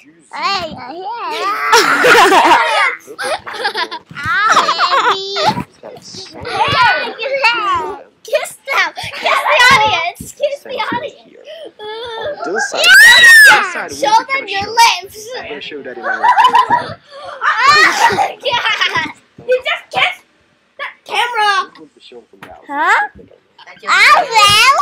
Hey, Kiss them. Kiss the audience. Kiss the audience. On uh, Show them your lips. I'm show Daddy my lips. Oh, God. You just kissed the camera. Huh? I will.